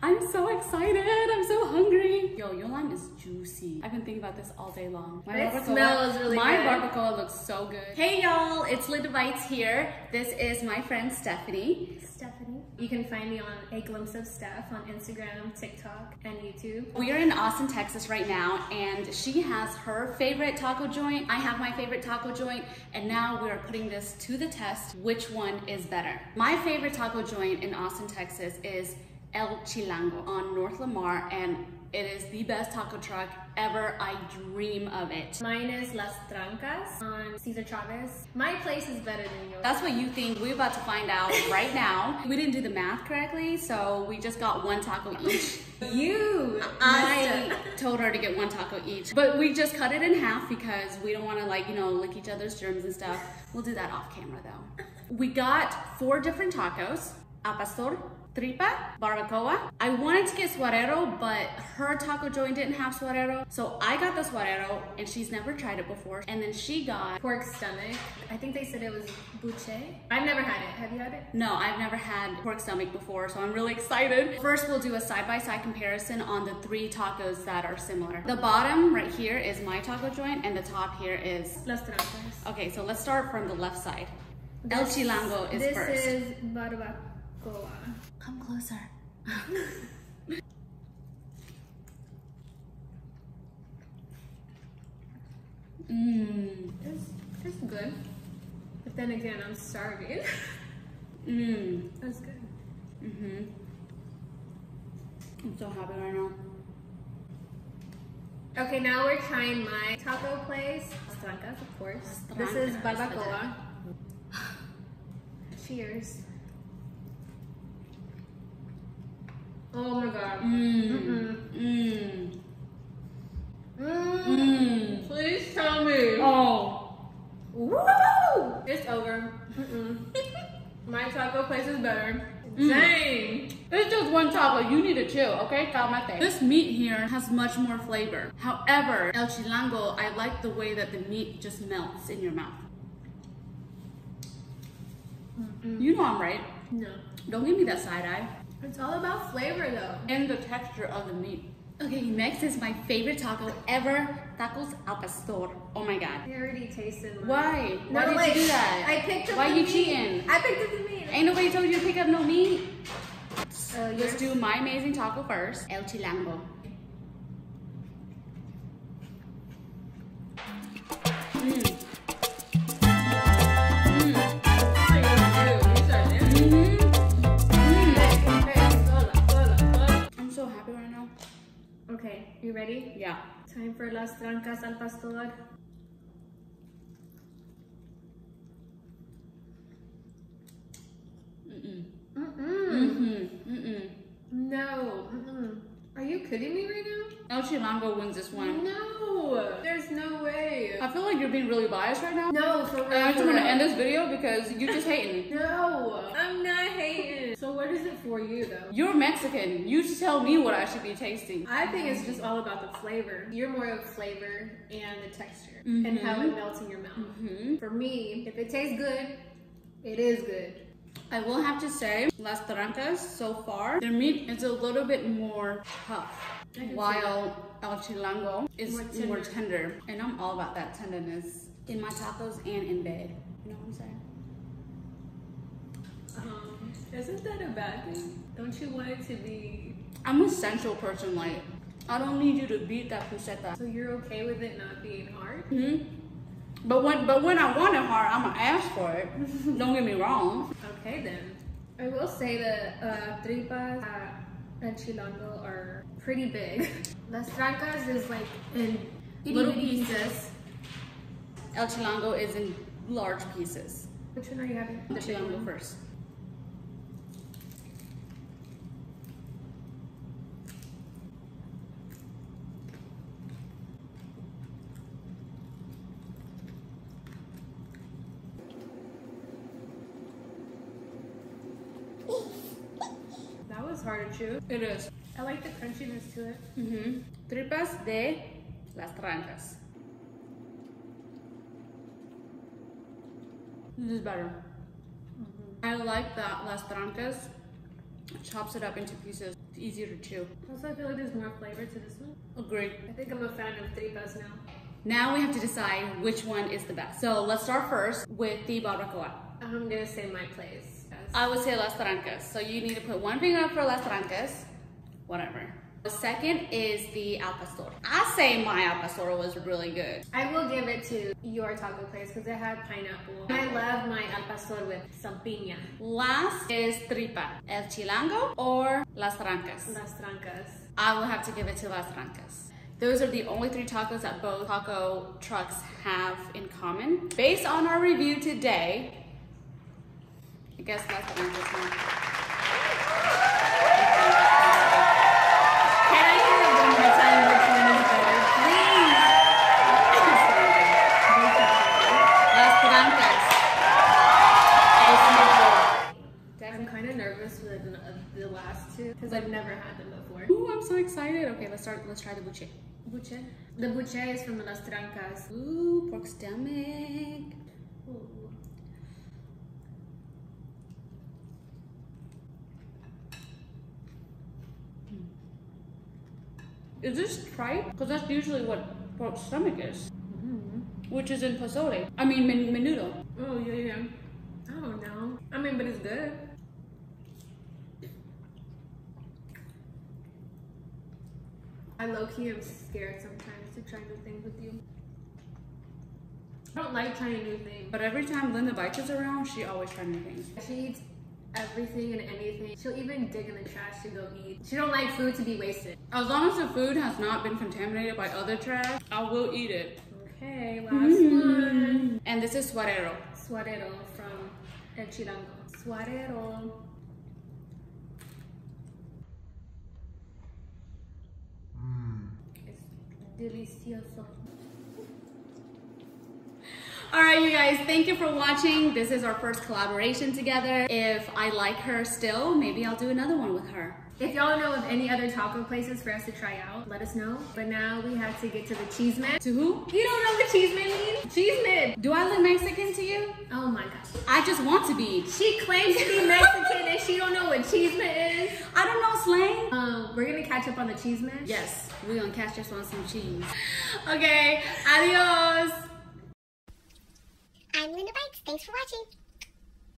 I'm so excited. I'm so hungry. Yo, your lime is juicy. I've been thinking about this all day long. It barbacoa- smells really my good. barbacoa looks so good. Hey y'all, it's Linda Bites here. This is my friend Stephanie. Stephanie. You can find me on A Glimpse of Steph on Instagram, TikTok, and YouTube. We are in Austin, Texas right now, and she has her favorite taco joint. I have my favorite taco joint, and now we are putting this to the test. Which one is better? My favorite taco joint in Austin, Texas is El Chilango on North Lamar, and it is the best taco truck ever. I dream of it. Mine is Las Trancas on Cesar Chavez. My place is better than yours. That's what you think. We're about to find out right now. We didn't do the math correctly, so we just got one taco each. you. I told her to get one taco each, but we just cut it in half because we don't want to like, you know, lick each other's germs and stuff. We'll do that off camera though. We got four different tacos, A pastor, tripa, barbacoa. I wanted to get suadero, but her taco joint didn't have suadero. So I got the suadero and she's never tried it before. And then she got, Pork stomach. I think they said it was buche. I've never had it. Have you had it? no, I've never had pork stomach before, so I'm really excited. First, we'll do a side-by-side comparison on the three tacos that are similar. The bottom right here is my taco joint and the top here is Las Trancas. Okay, so let's start from the left side. El Chilango is this first. This is barbacoa. Come closer. Mmm. It's, it's good. But then again, I'm starving. Mmm. That's good. Mm-hmm. I'm so happy right now. Okay, now we're trying my taco place. Las Trancas, of course. This is barbacoa. Cheers. Oh my god. Mmm. Mmm. Mm. Mmm. Please tell me. Oh. Woo! It's over. My taco place is better. Dang. It's just one taco. You need to chill, okay? Calmate. This meat here has much more flavor. However, El Chilango, I like the way that the meat just melts in your mouth. You know I'm right. No. Don't give me that side eye. It's all about flavor though. And the texture of the meat. Okay, next is my favorite taco ever, tacos al pastor. Oh my god. I already tasted mine. Why? No, Why did like, you do that? I picked up Why the you meat. cheating? I picked up the meat. Ain't nobody told you to pick up no meat. Uh, Let's do my amazing taco first. El Chilango. Mm. Ready? Yeah. Time for Las Trancas al Pastor. Mm-mm. Mm-mm. Mm-hmm. Mm-mm. No. Mm-mm. Are you kidding me right now? El Chilango wins this one. No. There's no way. I feel like you're being really biased right now. No, for real. And I just want to end this video because you're just hating. No, I'm not hating. So what is it for you though? You're Mexican. You should tell me what I should be tasting. I think it's just all about the flavor. You're more of flavor and the texture and how it melts in your mouth. hmm For me, if it tastes good, it is good. I will have to say, Las Trancas so far, their meat is a little bit more tough, I can see while El Chilango is More more tender. tender. And I'm all about that tenderness in my tacos and in bed. You know what I'm saying? Um, isn't that a bad thing? Don't you want it to be? I'm a sensual person, like, I don't need you to beat that puseta. So you're okay with it not being hard? hmm But when but when I want it hard, I'ma ask for it. don't get me wrong. Okay then. I will say that uh, tripas El Chilango are pretty big. Las Trancas is like in Little pieces. El Chilango is in large pieces. Which one are you having? El Chilango first. That was hard to chew. It is. I like the crunchiness to it. Mm-hmm. Tripas de las trancas. This is better. I like that las trancas chops it up into pieces. It's easier to chew. Also, I feel like there's more flavor to this one. Agree. I think I'm a fan of tripas now. Now we have to decide which one is the best. So let's start first with the barbacoa. I'm gonna say my place. I would say Las Trancas. So you need to put one finger up for Las Trancas. Whatever. The second is the Al Pastor. I say my Al Pastor was really good. I will give it to your taco place because it had pineapple. I love my al pastor with some piña. Last is Tripa, El Chilango or Las Trancas. Las trancas. I will have to give it to Las Trancas. Those are the only three tacos that both taco trucks have in common. Based on our review today, I guess Las Trancas won. Can I hear it one more time which one is better? Please. Las Trancas. I'm kind of nervous with the, the last two because I've never had them before. Ooh, I'm so excited. Okay, let's start. Let's try the buche. Buche. The buche is from the Las Trancas. Ooh, pork stomach. Ooh. Is this tripe? Because that's usually what pork stomach is, mm-hmm. which is in pozole. I mean, men- menudo. Oh yeah, yeah. I don't know. I mean, but it's good. I low key am scared sometimes to try new things with you. I don't like trying new things. But every time Linda Bites is around, she always tries new things. She eats everything and anything. She'll even dig in the trash to go eat. She don't like food to be wasted. As long as the food has not been contaminated by other trash, I will eat it. Okay, last mm-hmm. one. And this is suadero. Suadero from El Chilango. Suadero. Mm. It's delicioso. All right, you guys, thank you for watching. This is our first collaboration together. If I like her still, maybe I'll do another one with her. If y'all know of any other taco places for us to try out, let us know. But now we have to get to the cheese man. To who? You don't know what cheese man means? Cheese man. Do I look Mexican to you? Oh my gosh. I just want to be. She claims to be Mexican and she don't know what cheese man is. I don't know slang. Um, we're gonna catch up on the cheese man. Yes, we're gonna catch us on some cheese. Okay, adios. I'm Linda Bites. Thanks for watching.